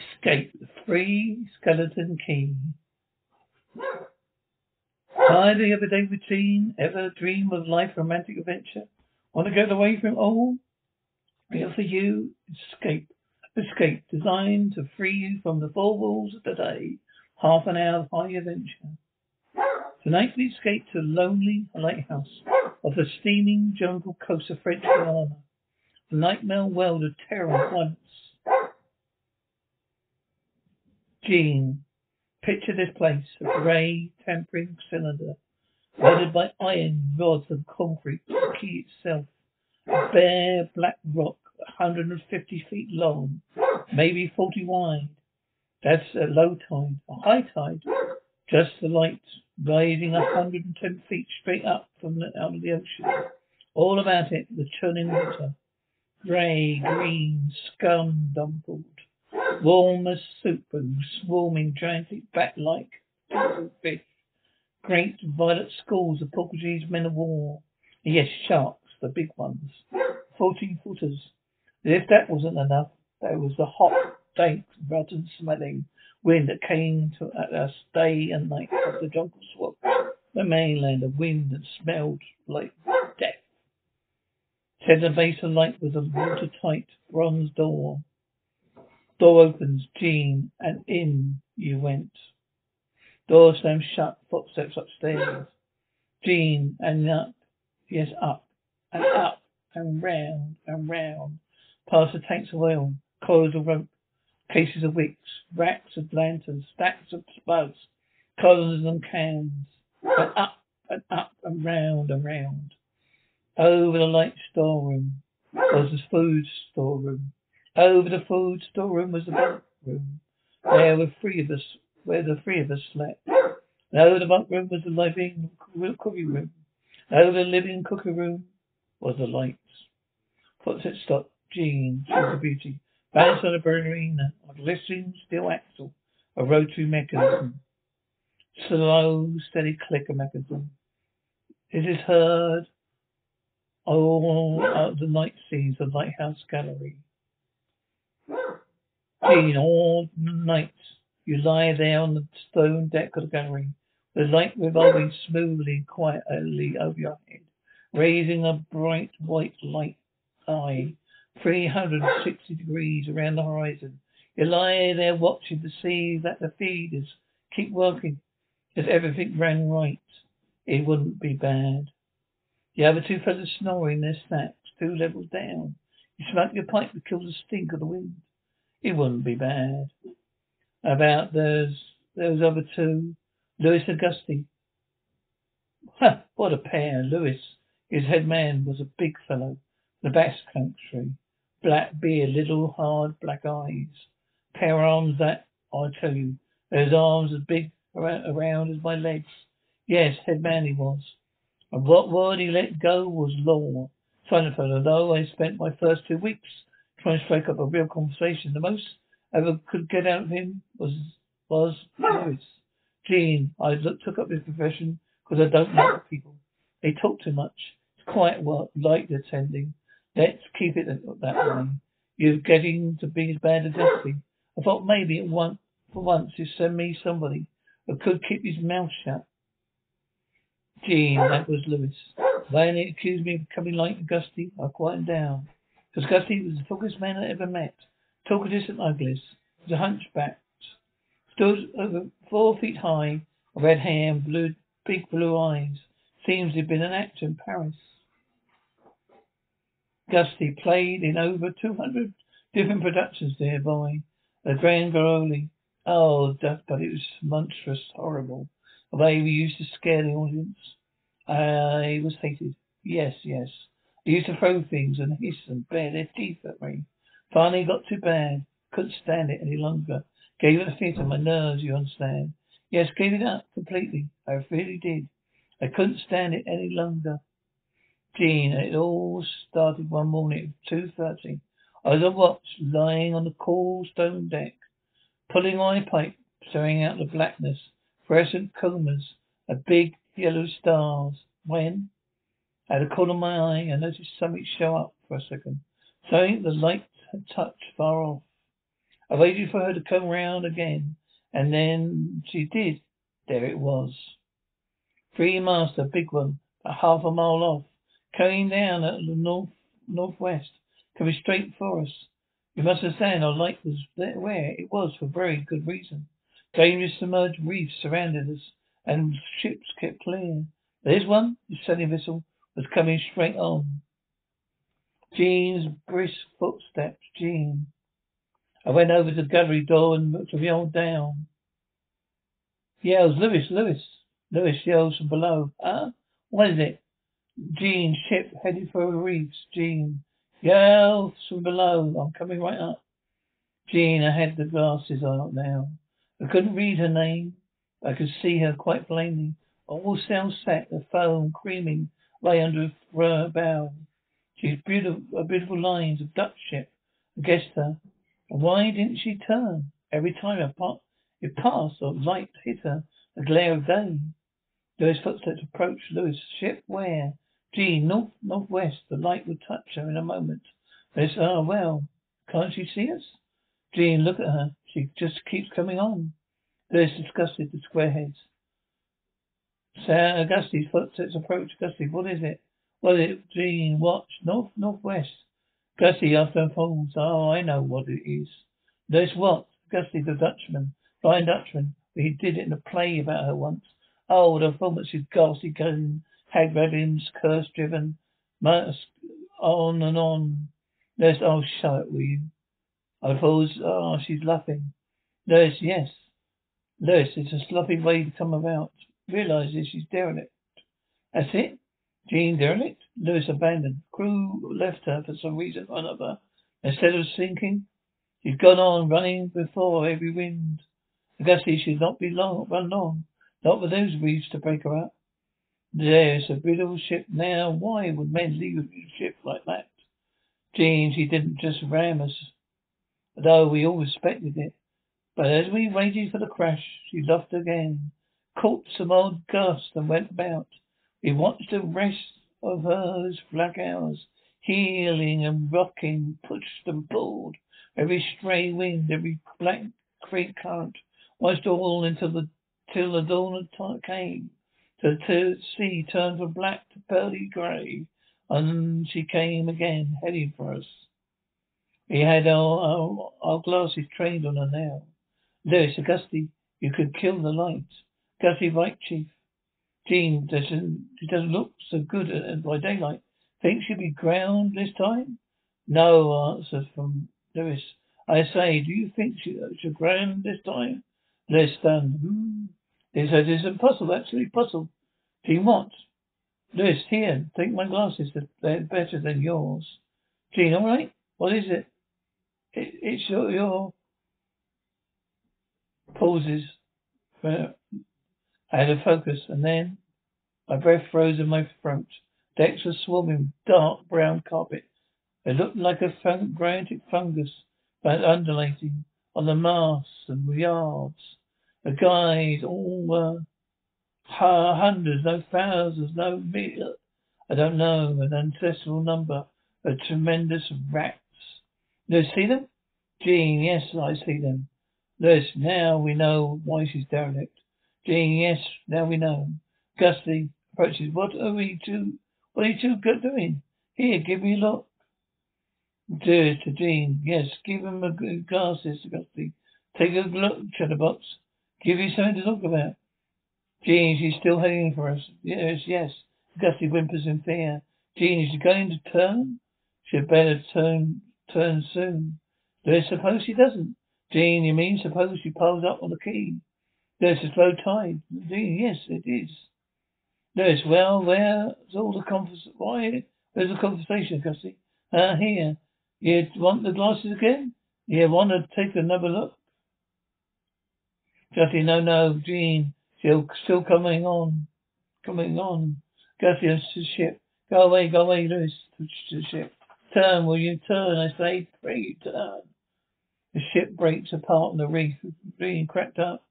Escape the Three Skeleton Key. Tired of the everyday routine? Ever dream of life romantic adventure? Want to get away from it all? We offer you escape. Escape designed to free you from the four walls of the day. Half an hour of high adventure. Tonight we escape to a lonely lighthouse of the steaming jungle coast of French Guiana. A nightmare world of terror once. Jean, picture this place, a grey tempering cylinder, guarded by iron rods and concrete, the key itself, a bare black rock, 150 feet long, maybe 40 wide. That's a low tide, a high tide, just the light rising 110 feet straight up from the, out of the ocean. All about it, the churning water, grey, green, scum dumpled, warm as soup and swarming gigantic bat-like fish. Great violet schools of Portuguese men of war. Yes, sharks, the big ones. Fourteen footers. If that wasn't enough, there was the hot, dank, rotten smelling wind that came to us day and night of the jungle swamp, the mainland of wind that smelled like death. Center base of light was a watertight bronze door. Door opens, Jean, and in you went. Door slammed shut, footsteps upstairs. Jean, and up, yes, up, and up, and round, and round, past the tanks of oil, coils of rope, cases of wicks, racks of lanterns, stacks of spuds, columns and cans, and up, and up, and round, and round. Over the light storeroom was the food storeroom. Over the food storeroom was the bunk room. There were three of us, where the three of us slept. And over the bunk room was the living cooking room. And over the living cooking room was the lights. Footsteps stopped. Jean, she's a beauty. Balanced on a ballerina, a glistening steel axle, a rotary mechanism. Slow, steady click of mechanism. It is heard all out the night scenes of Lighthouse Gallery. All night you lie there on the stone deck of the gallery, the light revolving smoothly and quietly over your head, raising a bright white light eye, 360 degrees around the horizon. You lie there watching to see that the feeders keep working. If everything ran right, it wouldn't be bad. You have the other two fellows snoring their snacks two levels down. You smoke your pipe to kill the stink of the wind. It wouldn't be bad. About those those other two, Louis. Ha! What a pair! Louis, his head man, was a big fellow, the Basque country, black beard, little hard black eyes, pair of arms that I tell you, those arms as big around, around as my legs. Yes, head man he was. And what word he let go was law. Silent fellow, though I spent my first two weeks trying to strike up a real conversation. The most I ever could get out of him was was Louis. Jean, I look, took up his profession because I don't like people. They talk too much. It's quiet work, light attending. Let's keep it that way. You're getting to be as bad as Esty. I thought maybe at once, for once you send me somebody who could keep his mouth shut. Jean, that was. When he accused me of becoming like Gusty, I quieted down. Because Gusty was the talkest man I ever met. Talkative and ugliest. He a hunchback. Stood over four feet high, red hair and blue, big blue eyes. Seems he'd been an actor in Paris. Gusty played in over 200 different productions thereby. The Grand Guignol. Oh, that, but it was monstrous, horrible. The way we used to scare the audience. I was hated. Yes, yes. They used to throw things and hiss and bare their teeth at me. Finally got too bad. Couldn't stand it any longer. Gave it a fit on my nerves, you understand. Yes, gave it up completely. I really did. I couldn't stand it any longer. Jean, it all started one morning at 2.30. I was on watch, lying on the cool stone deck, pulling my pipe, staring out the blackness, fluorescent comas, a big yellow stars. When, at the corner of my eye, I noticed something show up for a second. Something the light had touched far off. I waited for her to come round again, and then she did. There it was. Three master, big one, a half a mile off, coming down at the north northwest, coming straight for us. You must understand our light was there where it was for very good reason. Dangerous submerged reefs surrounded us, and ships kept clear. There's one, the sailing vessel, was coming straight on. Jean's brisk footsteps, Jean. I went over to the gallery door and looked yelled down. Yells, Lewis, Lewis. Lewis yells from below. Huh? What is it? Jean, ship headed for the reefs. Jean. Yells from below. I'm coming right up. Jean, I had the glasses out now. I couldn't read her name. I could see her quite plainly. All sails set, the foam creaming lay under her bow. She's beautiful, a beautiful lines of Dutch ship. Guessed her. And why didn't she turn? Every time it passed, or light hit her, a glare of day. Lewis' footsteps approached. Lewis, ship where? Gee, north, northwest. The light would touch her in a moment. Lewis, ah, well, can't she see us? Jean, look at her. She just keeps coming on. Lewis disgusted the squareheads. Sir uh, Augusti's footsteps approach. Gusty, what is it? What is it? Jean, watch. North, northwest. Gusty after falls. Oh, I know what it is. There's what? Gusty the Dutchman. Blind Dutchman. He did it in a play about her once. Oh, the performance is ghastly cousin, hag rabbins, curse driven, mask on and on. There's oh show it, will you? I suppose oh she's laughing. There's yes. Lewis, it's a sloppy way to come about. Realizes she's derelict. That's it? Jean derelict? Lewis abandoned. Crew left her for some reason or another. Instead of sinking, she's gone on running before every wind. I guess she should not be long run long. Not with those reefs to break her up. There's a beautiful ship now. Why would men leave a ship like that? Jean, she didn't just ram us, though we all respected it. But as we waited for the crash, she luffed again, caught some old gust and went about. We watched the rest of those black hours, heeling and rocking, pushed and pulled, every stray wind, every black creek current, watched all until the till the dawn of time came. Till the sea turned from black to pearly grey, and she came again, heading for us. We had our, our, our glasses trained on her now. Lewis, Augusti, you could kill the light. Augusti, right, Chief. Jean doesn't, she uh, doesn't look so good at, by daylight. Think she'll be ground this time? No, answer from Lewis. I say, do you think she, uh, she'll ground this time? Lewis stunned. Hmm. He said, it's impossible, absolutely impossible. Jean, what? Lewis, here, take my glasses. They're better than yours. Jean, all right? What is it? it it's your, your pauses. I had a focus, and then my breath froze in my throat. Decks were swarming dark brown carpet. It looked like a fun- granitic fungus, but undulating on the masts and yards. The guys all were hundreds, no thousands, no millions. I don't know, an ancestral number of tremendous rats. Do You see them? Jean, yes, I see them. Lewis, now we know why she's derelict. Jean, yes, now we know. Gusty approaches. What are we two, what are you two doing? Here, give me a look. Do to Jean. Yes, give him a good glasses, Gusty. Take a look, Chatterbox. Give you something to talk about. Jean, she's still heading for us. Yes, yes. Gusty whimpers in fear. Jean, is she going to turn? She'd better turn, turn soon. Lewis, suppose she doesn't. Jean, you mean suppose she pulls up on the quay? There's a slow tide. Yes, it is. Lewis, well, where's all the conversation? Why? Where's the conversation? Ah, uh, here. You want the glasses again? You want to take another look? Gusty, no, no, Jean. Still, still coming on. Coming on. Gusty, to the ship. Go away, go away, Lewis, to the ship. Turn, will you turn? I say, pray turn. The ship breaks apart on the reef, being cracked up.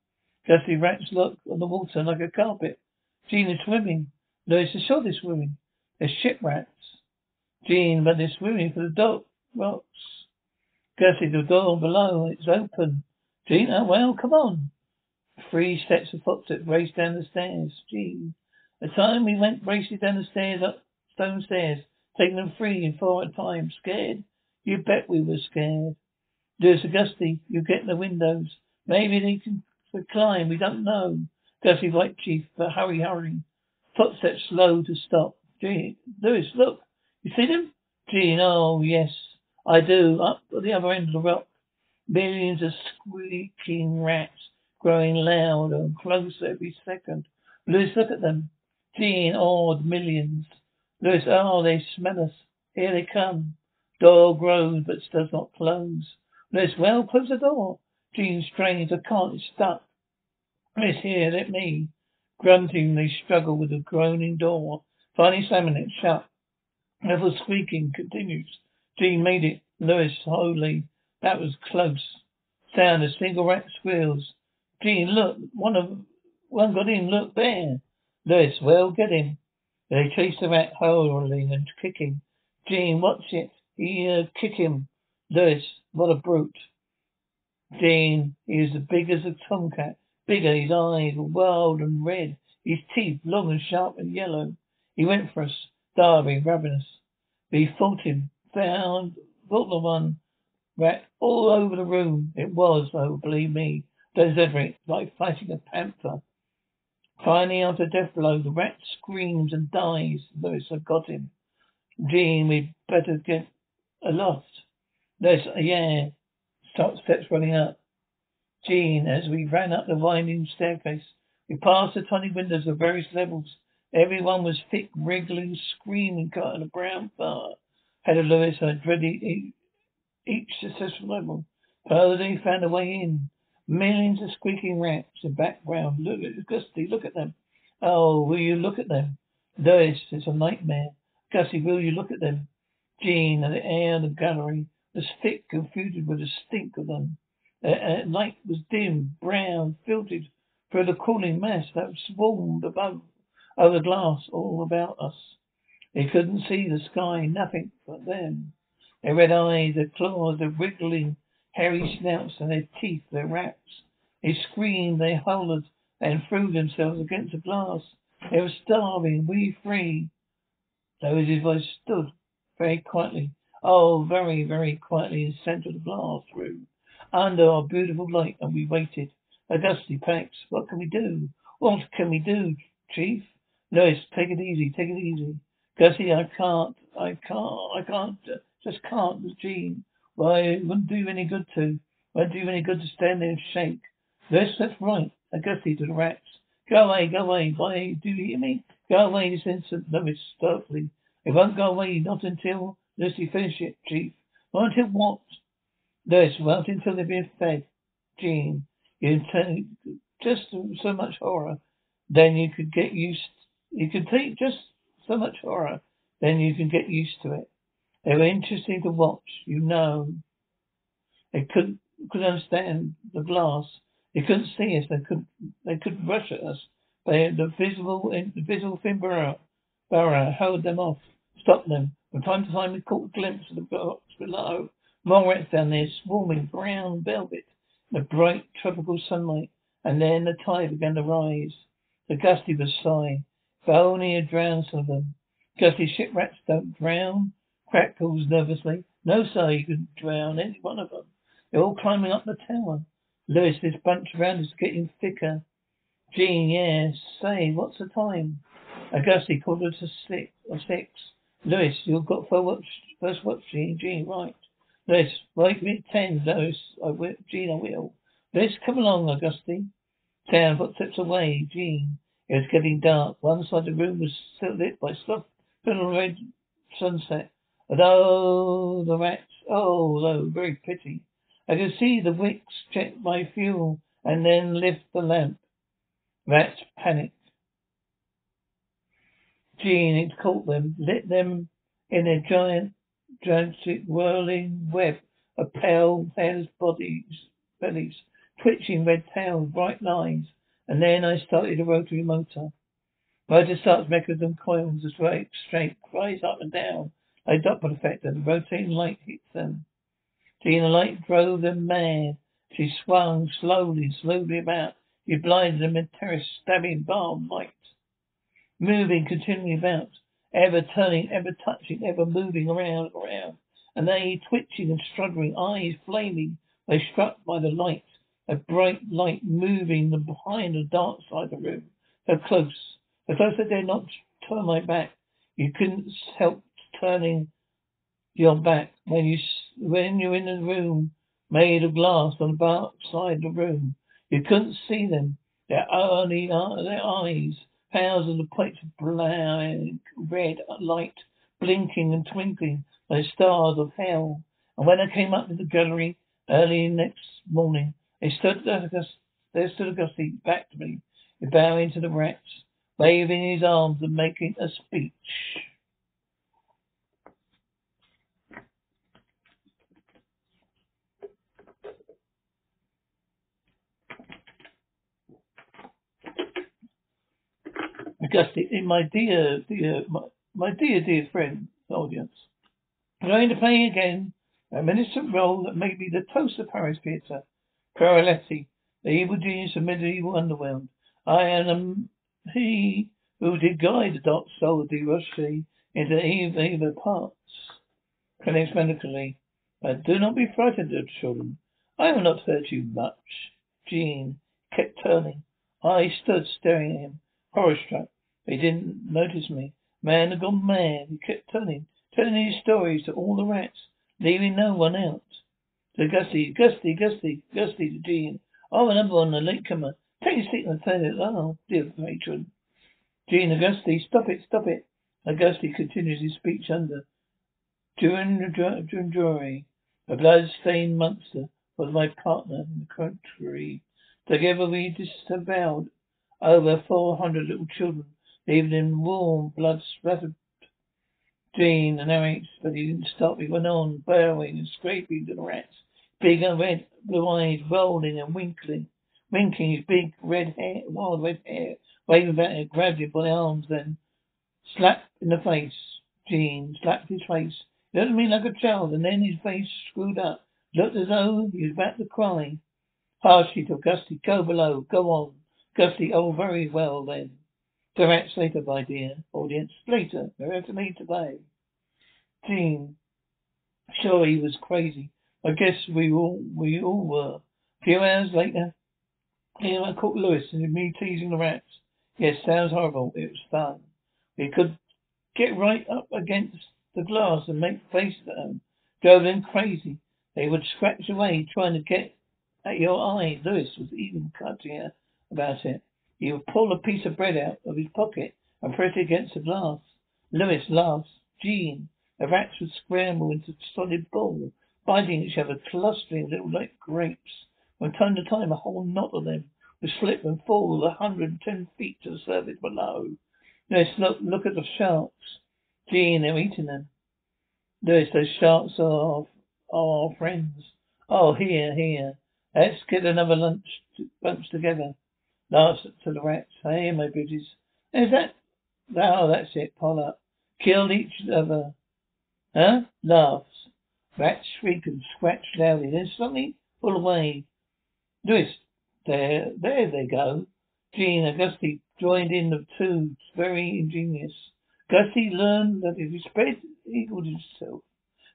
Gusty rats look on the water like a carpet. Jean is swimming. Lewis is sure they're swimming. They're ship rats. Jean, but they're swimming for the dock rocks. Gussie, the door below, it's open. Gina, oh, well, come on. Three steps of footsteps race down the stairs. Gee. The time we went racing down the stairs, up stone stairs, taking them three and four at a time. Scared? You bet we were scared. There's Gusty, you get in the windows. Maybe they can climb, we don't know. Gussie, right, Chief, uh, but hurry, hurry. Footsteps slow to stop. Gee, Lewis, look. You see them? Gene, oh, yes, I do. Up at the other end of the rock. Millions of squeaking rats growing louder and closer every second. Lewis, look at them. Gene, awed millions. Lewis, oh, they smell us. Here they come. Door groans but does not close. Lewis, well, close the door. Gene strains. I can't. It's stuck. Lewis, here, let me. Grunting, they struggle with the groaning door. Finally slamming it shut. Level squeaking continues. Jean made it. Lewis, holy, that was close. Sound a single rat squeals. Jean, look, one of one got in. Look there. Lewis, well, get him. They chase the rat, howling and kicking. Jean, watch it. He uh, kick him. Lewis, what a brute. Gene, he was as big as a tomcat. Bigger, his eyes were wild and red. His teeth long and sharp and yellow. He went for us, starving, ravenous. We fought him, found, fought the one rat all over the room. It was, oh, believe me, exaggerate, like fighting a panther. Finally, after death blow, the rat screams and dies. Lewis, I've got him. Gene, we'd better get aloft. Lewis, yeah. Steps running up. Gene, as we ran up the winding staircase, we passed the tiny windows of various levels. Everyone was thick, wriggling, screaming, caught in a brown. Head of Lewis, I dreaded each successful level. Further, they found a way in. Millions of squeaking rats in background. Look at Gusty, look at them. Oh, will you look at them? Lewis, it's a nightmare. Gussie, will you look at them? Gene, and the air of the gallery was thick, confused with the stink of them. The uh, light was dim, brown, filtered through the cooling mass that swarmed above over glass all about us. They couldn't see the sky, nothing but them. Their red eyes, their claws, their wriggling hairy snouts and their teeth, their raps. They screamed, they howled, and threw themselves against the glass. They were starving, we free. So as if I stood very quietly, oh, very, very quietly in the centre of the glass room, under our beautiful light, and we waited. A dusty. What can we do? What can we do, Chief? Lewis, take it easy, take it easy. Gussie, I can't, I can't, I can't, just can't, Gene. Why, it wouldn't do you any good to. Wouldn't do you any good to stand there and shake. This, that's right. Auguste to the rats. Go away, go away. Why, do you hear me? Go away this instant. Lewis, starkly. It won't go away, not until Lucy finish it, Chief. Not until what? Lewis, not until they've been fed. Gene, you take just so much horror. Then you could get used, you could take just so much horror. Then you can get used to it. They were interesting to watch, you know. They couldn't could understand the glass. They couldn't see us. They could they could rush at us. They the visible invisible thin barrier, barrier held them off, them. From time to time we caught a glimpse of the box below. Rats down there swarming brown velvet in the bright tropical sunlight. And then the tide began to rise. The gusty was sighing. If only had drowned some of them. Gusty ship rats don't drown. Crackles nervously. No, sir, you could drown any one of them. They're all climbing up the tower. Lewis, this bunch around is getting thicker. Gene, yeah, say, what's the time? Auguste, quarter to six or six. Lewis, you've got first watch, first watch, Gene. Gene, right. Lewis, wait me at ten. Lewis, I will. Gene, I will. Lewis, come along, Auguste. Ten footsteps away. Gene. It was getting dark. One side of the room was still lit by soft little red sunset. And oh, the rats, oh, though, very pretty. I could see the wicks check my fuel and then lift the lamp. Rats panicked. Had caught them, lit them in a giant, gigantic whirling web of pale, hairless bodies, bellies, twitching red tails, bright lines, and then I started a rotary motor. Motor starts mechanism coils, the straight, straight, rise up and down, a doppler effect, and the rotating light hits them. Gene, the light drove them mad. She swung slowly, slowly about. She blinded them with terror stabbing bomb light. Moving continually about. Ever turning, ever touching, ever moving around, and around. And they twitching and struggling, eyes flaming. They struck by the light. A bright light moving behind the dark side of the room. So close. So close dared not turn my back. You couldn't help turning your back when you when you're in a room made of glass on the dark side of the room. You couldn't see them. Their only uh, their eyes, thousands of points of blank red light, blinking and twinkling like stars of hell. And when I came up to the gallery early next morning, they stood there, stood Augusty back to me, bowing to the rats, waving his arms and making a speech. Augusty, my dear, uh, dear, uh, my, my dear, dear friend, audience. I'm going to play again a reminiscent role that may be the toast of Paris theatre. Coraletti, the evil genius of medieval underworld. I am he who did guide the dark soul of de Roche into evil parts. Clinics medically. But do not be frightened, dear children. I will not hurt you much. Jean kept turning. I stood staring at him, horror struck. He didn't notice me. Man had gone mad. He kept turning, telling his stories to all the rats, leaving no one out. To Gusty, Gusty, Gusty, Gusty to Jean. Oh, another one, a latecomer. Take your seat on the toilet. Oh, dear matron. Jean, Augusty, stop it, stop it. Augusty continues his speech under. Giangiore, a blood-stained monster, was my partner in the country. Together we disavowed over four hundred little children leaving him warm, blood splattered. Jean narrates, but he didn't stop. He went on, burrowing and scraping to the rats. Big and red, blue eyes rolling and winkling, winking his big red hair, wild red hair, waving back and grabbed him by the arms, then slapped in the face. Jean slapped his face. He looked at me like a child, and then his face screwed up. Looked as though he was about to cry. Harshly to Gusty, go below, go on. Gusty, oh, very well then. Direct later, my dear audience. Later. Direct me today. Jean. Sure he was crazy. I guess we all we all were. A few hours later, here I caught Lewis and me teasing the rats. Yes, sounds horrible. It was fun. We could get right up against the glass and make faces at them. Drove them crazy. They would scratch away trying to get at your eye. Lewis was even cutting about it. He would pull a piece of bread out of his pocket and press it against the glass. Lewis laughs. Jean. The rats would scramble into a solid ball, biting each other, clustering little like grapes. From time to time, a whole knot of them would slip and fall a hundred and ten feet to the surface below. Lewis, look, look at the sharks. Jean, they're eating them. Lewis, those sharks are, our friends. Oh, here, here. Let's get another lunch bunch together. Laughs to the rats. Hey, my beauties. Is that? Oh, that's it. Up. Killed each other. Huh? Laughs. Rats shriek and scratch loudly. Then suddenly pull away. Lewis. There, there they go. Jean and Gusty joined in the two. Very ingenious. Gusty learned that if he spread equal to himself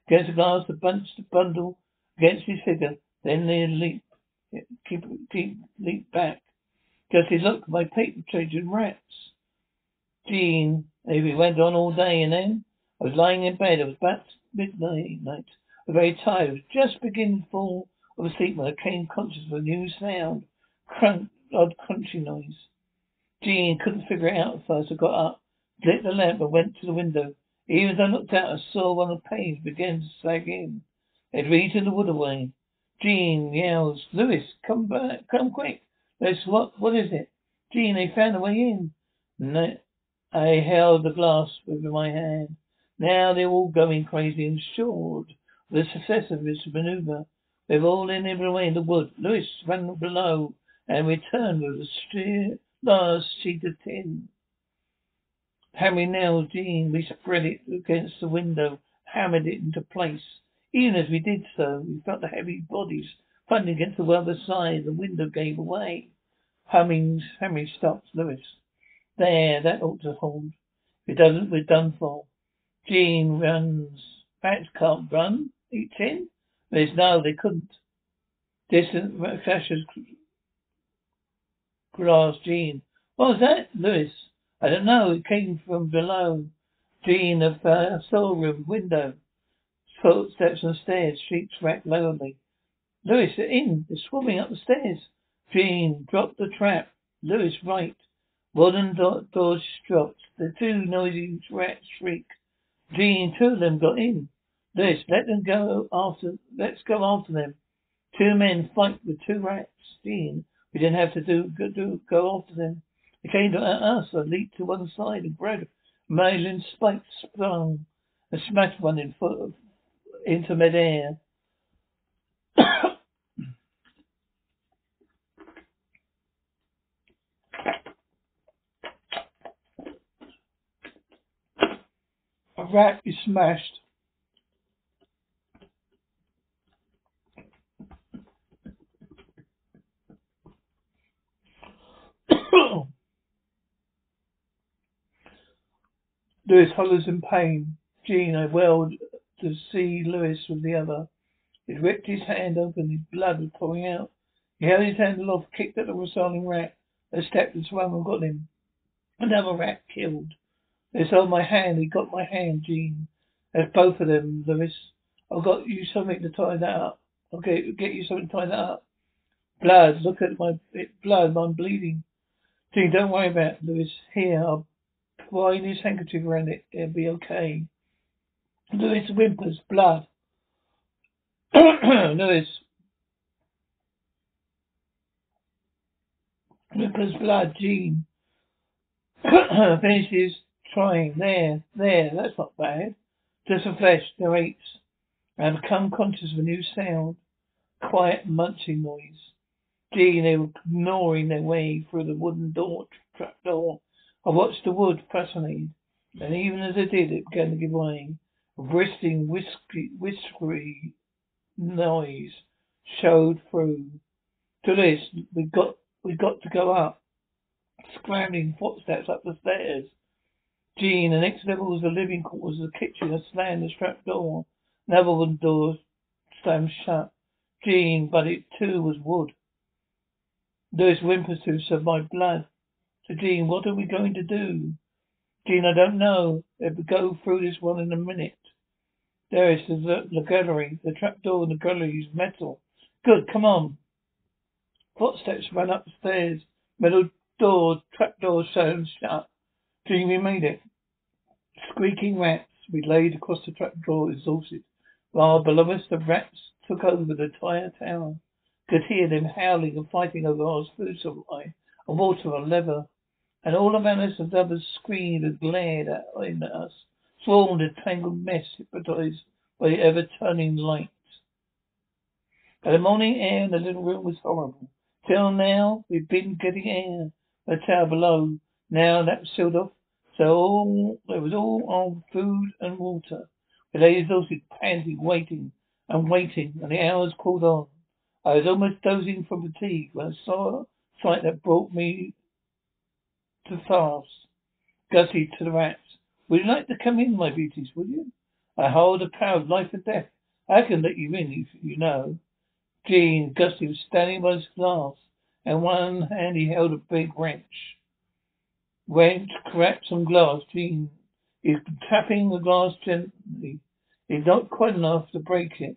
against the glass, the bunch, the bundle against his figure, then they leap, keep, keep, leap back. Gusty, look, my paper changing rats. Jean, we went on all day and then I was lying in bed. It was about midnight. Night. I was very tired. I was just beginning to fall asleep when I came conscious of a new sound. Crunch, odd crunchy noise. Jean couldn't figure it out at first. I got up, lit the lamp and went to the window. Even as I looked out, I saw one of the panes begin to sag in. They'd eaten the wood away. Jean yells, Lewis, come back, come quick. Lewis, what, what is it? Jean, they found a way in. No, I held the glass with my hand. Now they're all going crazy and of the success of this maneuver. They've all enabled away in the wood. Lewis ran below and returned with a sheer, large sheet of tin. Hammering nails, Jean, we spread it against the window, hammered it into place. Even as we did so, we felt the heavy bodies thudding against the weather side. The window gave away. Humming, Henry stopped Lewis. There, that ought to hold. If it doesn't, we're done for. Jean runs. Bats can't run. Eat in? There's no, they couldn't. Distant flashes grass Jean. What was that, Lewis? I don't know. It came from below. Jean, the uh, storeroom window. Footsteps on stairs. Sheets racked loudly. Lewis, they're in. They're swarming up the stairs. Jean, drop the trap. Lewis, right. Wooden do- doors dropped. The two noisy rats shriek. Jean, two of them got in. Lewis, let them go after. Let's go after them. Two men fight with two rats. Jean, we didn't have to do go, do, go after them. They came to us. I leaped to one side and grabbed marlin spikes sprung and smashed one in foot into midair. A rat is smashed. Lewis hollers in pain. Jean, I wailed to see Lewis with the other. He ripped his hand open, his blood was pouring out. He held his hand aloft, kicked at the resulting rat, and stepped and swung and got him. Another rat killed. They saw oh, my hand, he got my hand, Jean. There's both of them, Lewis. I've got you something to tie that up. I'll get, get you something to tie that up. Blood, look at my blood, I'm bleeding. Jean, don't worry about it, Lewis. Here, I'll twine his handkerchief around it. It'll be okay. Lewis whimpers, blood. Lewis whimpers, blood, Jean. Finishes trying. There, there, that's not bad. Just the flesh, their apes. I have become conscious of a new sound. Quiet munching noise. Jean, they were gnawing their way through the wooden door, trap door. I watched the wood fascinated, and even as I did, it began to give way. A bristling, whisky, whiskery noise showed through. To this, we got we got to go up. Scrambling footsteps up the stairs. Jean, the next level was the living quarters, the kitchen, a slammed the trap door. Another door slammed shut. Jean, but it too was wood. Lewis whimpers to so my blood. So Jean, what are we going to do? Jean, I don't know. We'll go through this one in a minute. There is the, the gallery. The trap door in the gallery is metal. Good, come on. Footsteps ran upstairs. Metal door, trap door shown shut. Jean, we made it. Squeaking rats. We laid across the trap door, exhausted. While below us, the rats took over the entire tower. Could hear them howling and fighting over our food supply, and water and leather. And all around us the others screamed and glared at, us, swarmed a tangled mess hypnotized by the ever-turning light. But the morning air in the little room was horrible. Till now, we've been getting air. The tower below. Now that sealed off, so um, all, there was all on food and water. We lay exhausted, panting, waiting and waiting, and the hours crawled on. I was almost dozing from fatigue when I saw a sight that brought me to fast. Gussie to the rats. Would you like to come in, my beauties, would you? I hold the power of life and death. I can let you in if you know. Jean, Gussie was standing by his glass, and one hand he held a big wrench. Wrench cracked some glass. Jean is tapping the glass gently. It's not quite enough to break it.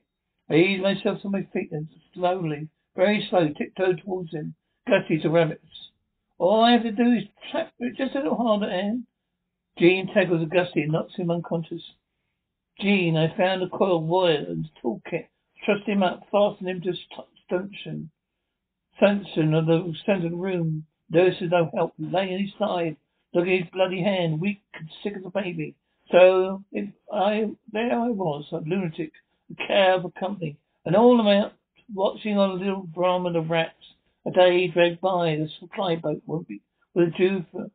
I ease myself to my feet and slowly, very slowly, tiptoe towards him. Gussie to rabbits. All I have to do is tap it just a little harder, Anne. Jean tackles Augusty and knocks him unconscious. Jean, I found a coil wire and toolkit. Trussed him up, fastened him to stanchion. Stanchion of the the room. There is no help. Lay on his side. Look at his bloody hand, weak and sick as a baby. So if I there I was, a lunatic, a of a company, and all about watching on a little Brahman of rats. A day dragged by. The supply boat won't be was due for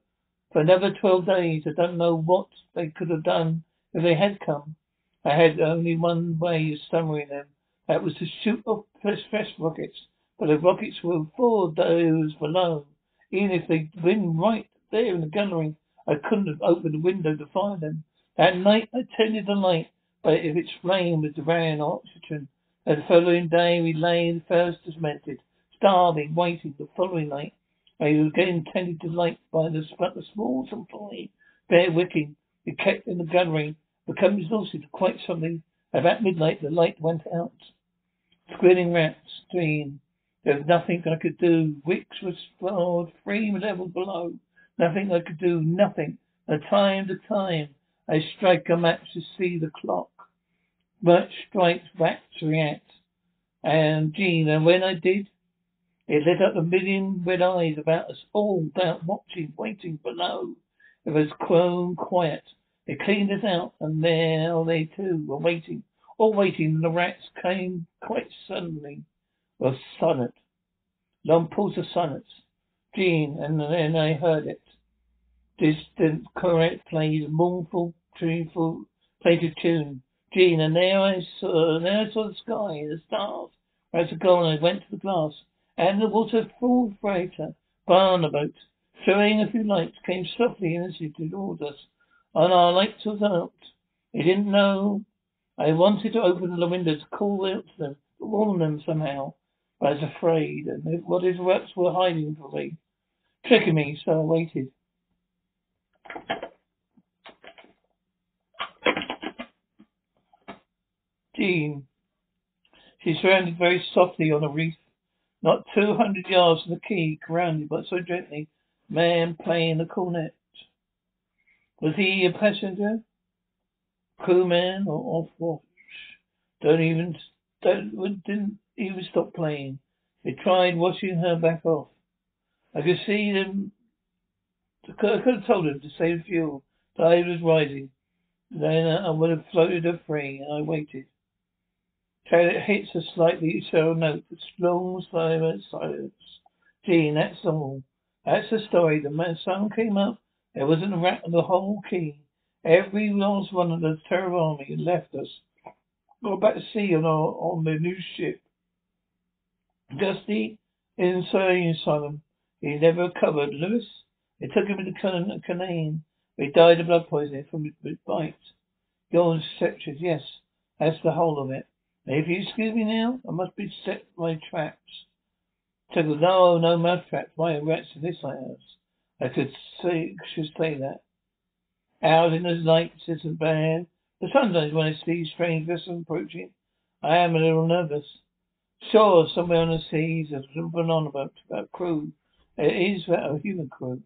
for another twelve days. I don't know what they could have done if they had come. I had only one way of submarine them. That was to shoot off fresh rockets. But the rockets were four those below. Even if they'd been right there in the gunnery, I couldn't have opened the window to fire them. That night I tended the light, but if its flame was devouring oxygen. And the following day we lay first demented, starving, waiting. The following night I was again tended the light by the, the small supply, bare wicking. We kept in the gunnery, become exhausted quite suddenly. About midnight the light went out. Squealing rats, dream. There was nothing I could do. Wicks was floored three levels below. Nothing I could do, nothing. From time to time, I strike a match to see the clock. Match strikes, back to react. And Jean, and when I did, it lit up a million red eyes about us, all about watching, waiting below. It was grown quiet. They cleaned us out, and there they too were waiting, all waiting. And the rats came quite suddenly was sonnet. Long pause of sonnets. Jean, and then I heard it. Distant correct plays mournful, tuneful, plaintive tune. Jean, and there I saw, and there I saw the sky, the stars. As a goal, I went to the glass, and the water full freighter, barn boat, showing a few lights, came softly and as it toward us. And our lights was out. They didn't know. I wanted to open the window to call out to them, warn them somehow. I was afraid, and what his reps were hiding from me, tricking me, so I waited. Jean. She surrounded very softly on a reef, not two hundred yards from the quay, grounded but so gently. Man playing the cornet. Was he a passenger? Crewman or off watch? Don't even, don't, didn't even stopped playing. They tried washing her back off. I could see them. I could have told them to save fuel. Tide was rising. Then I would have floated her free. And I waited. It hits a slightly shrill note. Long silent silence. Jean, that's all. That's the story. The sun came up. There wasn't a rat on the whole quay. Every last one of the terror army had left us. Got back to sea on our on the new ship. Dusty insane asylum. He never recovered. Lewis, they took him to Cayenne. He died of blood poisoning from his bite. Your sepsis, yes, that's the whole of it. if you excuse me now, I must be set my traps. Tickle, no, no mud traps. Why rats in this house? I could say, should say that. Out in the night isn't bad. But sometimes when I see strange vessels approaching, I am a little nervous. Sure, somewhere on the seas there's a banana boat, about crew. It is a human crew.